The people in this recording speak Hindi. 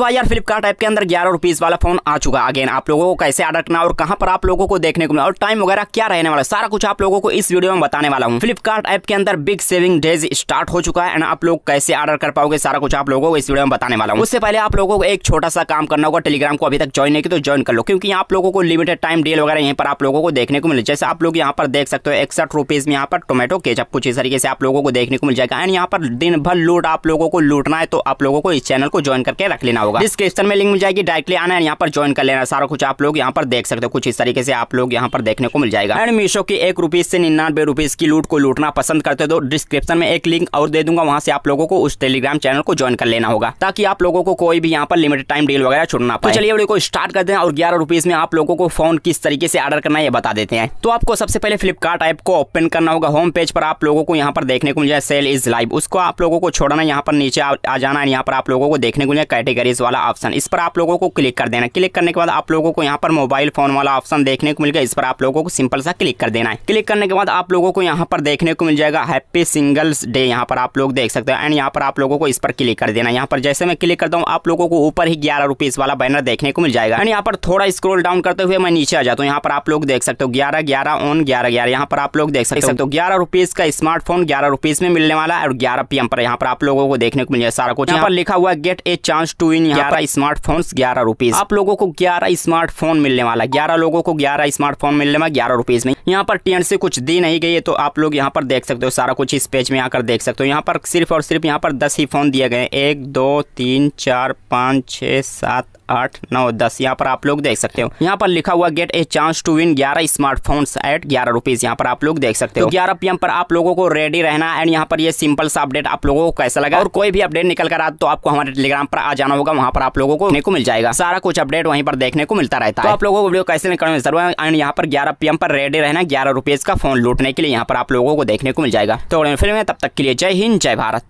भाई यार फ्लिपकार्ट ऐप के अंदर ग्यारह रुपीज़ वाला फ़ोन आ चुका अगेन आप लोगों को कैसे ऑर्डर करना और कहाँ पर आप लोगों को देखने को मिला और टाइम वगैरह क्या रहने वाला सारा कुछ आप लोगों को इस वीडियो में बताने वाला हूँ फ्लिपकार्ट ऐप के अंदर बिग सेविंग डेज़ स्टार्ट हो चुका है एंड आप लोग कैसे ऑर्डर कर पाओगे सारा कुछ आप लोगों को इस वीडियो में बताने वाला हूँ उससे पहले आप लोगों को एक छोटा सा काम करना होगा टेलीग्राम को अभी तक ज्वाइन नहीं किया तो ज्वाइन कर लो क्योंकि आप लोगों को लिमिटेड टाइम डील वगैरह यहाँ पर आप लोगों को देखने को मिले जैसे आप लोग यहाँ पर देख सकते हो इकसठ रुपीज़ में यहाँ पर टोमेटो केचप कुछ इस तरीके से आप लोगों को देखने को मिल जाएगा एंड यहाँ पर दिन भर लूट आप लोगों को लूटना है तो आप लोगों को इस चैनल को ज्वाइन करके रख लेना होगा डिस्क्रिप्शन में लिंक मिल जाएगी डायरेक्टली आना है यहाँ पर ज्वाइन कर लेना। सारा कुछ आप लोग यहाँ पर देख सकते हो। कुछ इस तरीके से आप लोग यहाँ पर देखने को मिल जाएगा। एंड मीशो की एक रुपीज़ से निन्यानवे रुपीज़ की लूट को लूटना पसंद करते हो तो डिस्क्रिप्शन में एक लिंक और दे दूँगा। वहाँ से आप लोगों को उस टेलीग्राम चैनल को ज्वाइन कर लेना होगा ताकि आप लोगों को कोई भी यहाँ पर लिमिटेड टाइम डील वगैरह छुड़ना तो चलिए वीडियो को स्टार्ट करते हैं और ग्यारह रुपीज़ में आप लोगों को फ़ोन किस तरीके से ऑर्डर करना है ये बता देते हैं। तो आपको सबसे पहले फ्लिपकार्ट ऐप को ओपन करना होगा। होम पेज पर आप लोगों को यहाँ पर देखने को मिल जाए सेल इज़ लाइव उसको आप लोगों को छोड़ना यहाँ पर नीचे आ जाना है। यहाँ पर आप लोगों को देखने को मिले कैटेगरीज वाला ऑप्शन इस पर आप लोगों को क्लिक कर देना क्लिक करने के बाद आप लोगों को यहाँ पर मोबाइल फ़ोन वाला ऑप्शन देखने को मिल गया इस पर आप लोगों को सिंपल सा क्लिक कर देना है क्लिक करने के बाद आप लोगों को यहाँ पर देखने को मिल जाएगा हैप्पी सिंगल्स डे यहाँ पर आप लोग देख सकते हैं एंड यहाँ पर आप लोगों को इस पर क्लिक कर देना यहाँ पर जैसे मैं क्लिक करता हूँ आप लोगों को ऊपर ही ग्यारह रुपीज़ वाला बैनर देखने को मिल जाएगा एंड यहाँ पर थोड़ा स्क्रोल डाउन करते हुए मैं नीचे आ जाता हूँ यहाँ पर आप लोग देख सकते हो ग्यारह ग्यारह ऑन ग्यारह ग्यारह यहाँ पर आप लोग देख सकते हो ग्यारह रुपीज़ का स्मार्टफ़ोन ग्यारह रुपीज़ में मिलने वाला है और ग्यारह पीएम पर यहाँ पर आप लोगों को देखने को मिल जाएगा सारा कुछ यहाँ पर लिखा हुआ get a chance to win ग्यारह स्मार्टफ़ोन ग्यारह रुपीज़ आप लोगों को ग्यारह स्मार्टफ़ोन मिलने वाला ग्यारह लोगों को ग्यारह स्मार्टफ़ोन मिलने वाला ग्यारह रुपीज़ में। यहाँ पर टी से कुछ दी नहीं गई है तो आप लोग यहाँ पर देख सकते हो सारा कुछ इस पेज में आकर देख सकते हो। यहाँ पर सिर्फ़ और सिर्फ़ यहाँ पर दस ही फ़ोन दिए गए एक दो तीन चार पाँच छः सात आठ, नौ, दस, यहाँ पर आप लोग देख सकते हो। यहाँ पर लिखा हुआ get a chance to win ग्यारह स्मार्टफ़ोन एट ग्यारह रुपीज़ यहाँ पर आप लोग देख सकते हो। तो ग्यारह पीएम पर आप लोगों को रेडी रहना एंड यहाँ पर ये सिंपल सा अपडेट आप लोगों को कैसा लगा? और कोई भी अपडेट निकल कर आ तो आपको हमारे टेलीग्राम पर आ जाना होगा, वहाँ पर आप लोगों को को मिल जाएगा। सारा कुछ अपडेट वहीं पर देखने को मिलता रहता है। तो आप लोगों को वीडियो कैसे निकलना ज़रूर एंड यहाँ पर ग्यारह पीएम पर रेडी रहना, ग्यारह रुपीज़ का फ़ोन लूटने के लिए यहाँ पर आप लोगों को देखने को मिल जाएगा। तो फिर तब तक के लिए जय हिंद, जय भारत।